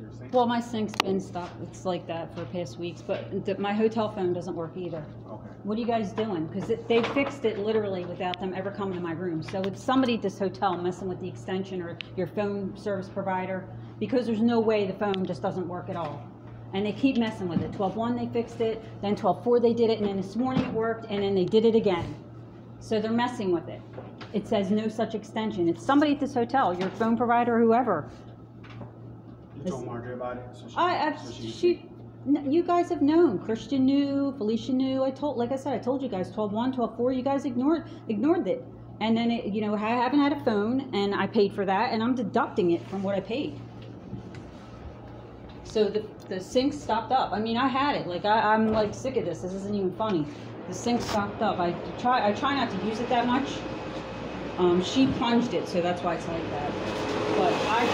your sink? Well, my sink's been stopped, it's like that for past weeks, but the- my hotel phone doesn't work either. Okay. What are you guys doing? Because they fixed it literally without them ever coming to my room. So it's somebody at this hotel messing with the extension or your phone service provider, because there's no way the phone just doesn't work at all. And they keep messing with it. Twelve-one, they fixed it, then twelve-four, they did it, and then this morning it worked, and then they did it again. So they're messing with it. It says no such extension. It's somebody at this hotel, your phone provider, whoever. You told Marjorie about it? so she- I, I, so she, n- you guys have known. Christian knew, Felicia knew. I told, like I said, I told you guys, 12-1, 12-4, you guys ignored, ignored it. And then it, you know, I haven't had a phone and I paid for that and I'm deducting it from what I paid. So the, the sink stopped up. I mean, I had it. Like, I, I'm like sick of this. This isn't even funny. The sink stopped up. I try, I try not to use it that much. Um, she plunged it, so that's why it's like that. But I try not to